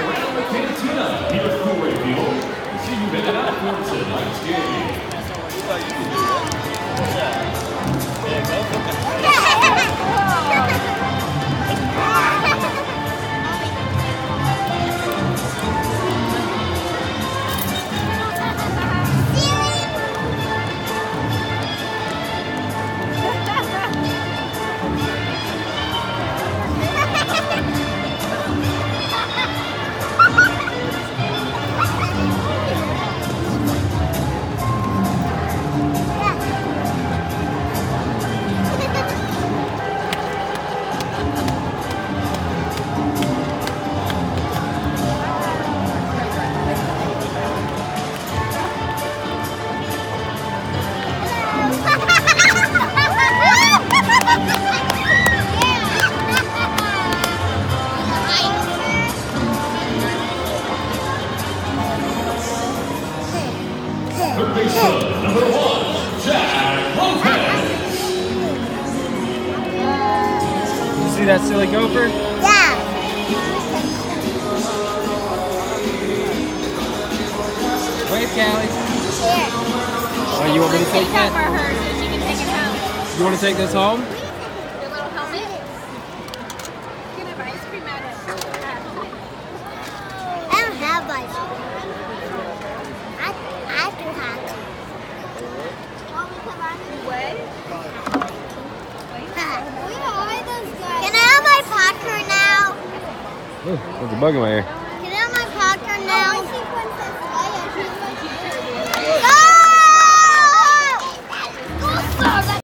around the here at Field see you, ended up for tonight's game. Third baseman, number one, Jack Lopez. You see that silly gopher? Yeah. Wave, Callie. Here. Oh, you want me to take Take that for her so she can take it home. You want to take this home? Your little helmet. You can have ice cream at it. I don't have ice cream. I, I do have. Can I have my popcorn now? Ooh, there's a bug in my ear. I have my popcorn now?